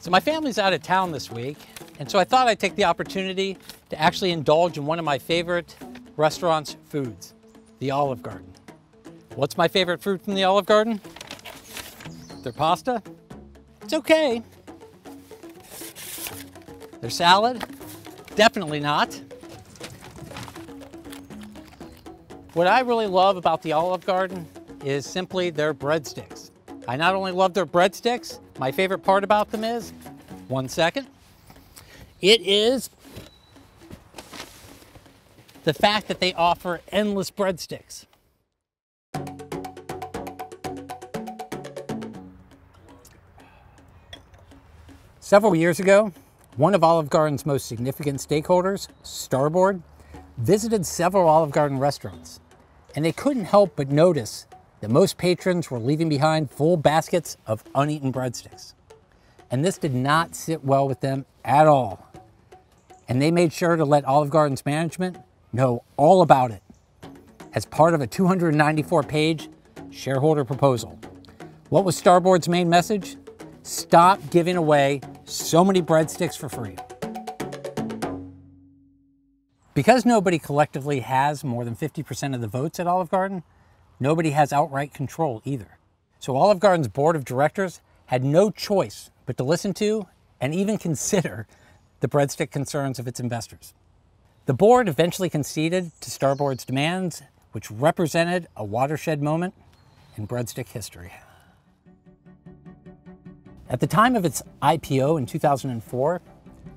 So my family's out of town this week, and so I thought I'd take the opportunity to actually indulge in one of my favorite restaurant's foods, the Olive Garden. What's my favorite food from the Olive Garden? Their pasta? It's okay. Their salad? Definitely not. What I really love about the Olive Garden is simply their breadsticks. I not only love their breadsticks, my favorite part about them is, one second, it is the fact that they offer endless breadsticks. Several years ago, one of Olive Garden's most significant stakeholders, Starboard, visited several Olive Garden restaurants, and they couldn't help but notice that most patrons were leaving behind full baskets of uneaten breadsticks. And this did not sit well with them at all. And they made sure to let Olive Garden's management know all about it as part of a 294 page shareholder proposal. What was Starboard's main message? Stop giving away so many breadsticks for free. Because nobody collectively has more than 50% of the votes at Olive Garden, nobody has outright control either. So Olive Garden's board of directors had no choice but to listen to and even consider the breadstick concerns of its investors. The board eventually conceded to Starboard's demands, which represented a watershed moment in breadstick history. At the time of its IPO in 2004,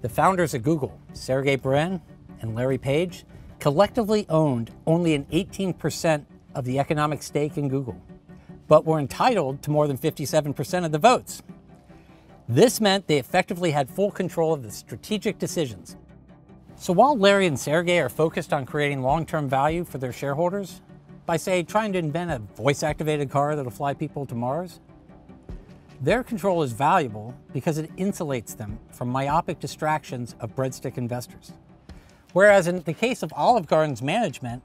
the founders of Google, Sergey Brin and Larry Page, collectively owned only an 18% of the economic stake in Google, but were entitled to more than 57% of the votes. This meant they effectively had full control of the strategic decisions. So while Larry and Sergey are focused on creating long-term value for their shareholders, by say trying to invent a voice-activated car that'll fly people to Mars, their control is valuable because it insulates them from myopic distractions of breadstick investors. Whereas in the case of Olive Garden's management,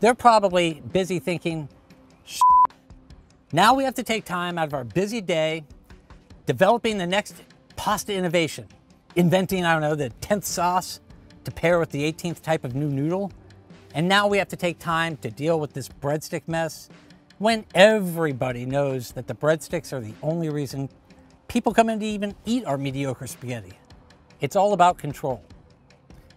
they're probably busy thinking, now we have to take time out of our busy day developing the next pasta innovation, inventing, I don't know, the 10th sauce to pair with the 18th type of new noodle. And now we have to take time to deal with this breadstick mess when everybody knows that the breadsticks are the only reason people come in to even eat our mediocre spaghetti. It's all about control.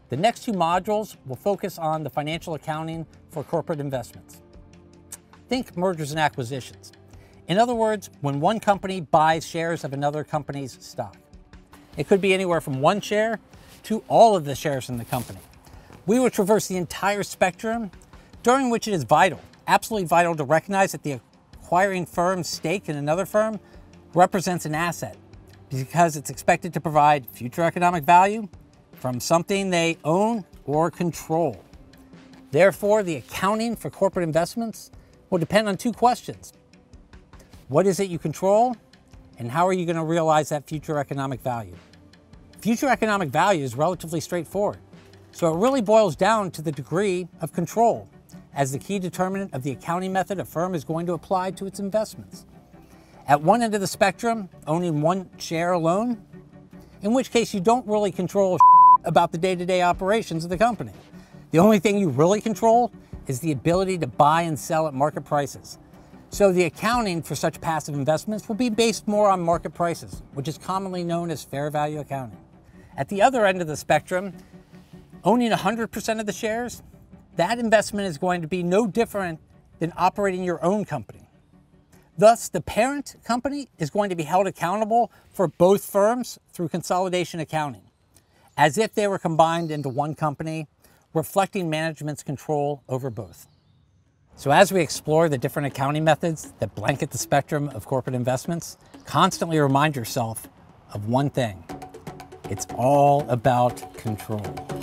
The next two modules will focus on the financial accounting for corporate investments. Think mergers and acquisitions. In other words, when one company buys shares of another company's stock. It could be anywhere from one share to all of the shares in the company. We will traverse the entire spectrum during which it is vital absolutely vital to recognize that the acquiring firm's stake in another firm represents an asset because it's expected to provide future economic value from something they own or control. Therefore, the accounting for corporate investments will depend on two questions. What is it you control, and how are you going to realize that future economic value? Future economic value is relatively straightforward, so it really boils down to the degree of control as the key determinant of the accounting method a firm is going to apply to its investments. At one end of the spectrum, owning one share alone, in which case you don't really control about the day-to-day operations of the company. The only thing you really control is the ability to buy and sell at market prices. So the accounting for such passive investments will be based more on market prices, which is commonly known as fair value accounting. At the other end of the spectrum, owning 100% of the shares that investment is going to be no different than operating your own company. Thus, the parent company is going to be held accountable for both firms through consolidation accounting, as if they were combined into one company, reflecting management's control over both. So as we explore the different accounting methods that blanket the spectrum of corporate investments, constantly remind yourself of one thing. It's all about control.